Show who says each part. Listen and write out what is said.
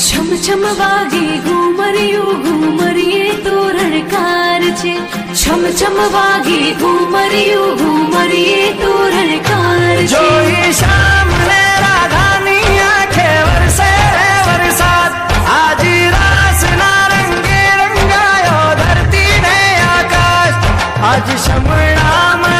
Speaker 1: છમ છમ વાગે ઘુમરિયું ઘુમરીએ તોરણકાર છે છમ છમ વાગે ઘુમરિયું ઘુમરીએ તોરણકાર છે
Speaker 2: જોઈ સામને રાધાની આંખે વરસે રે વરસાદ આજી રાસના રંગે રંગાયો ધરતી ને આકાશ આજ શમણામાં શમણા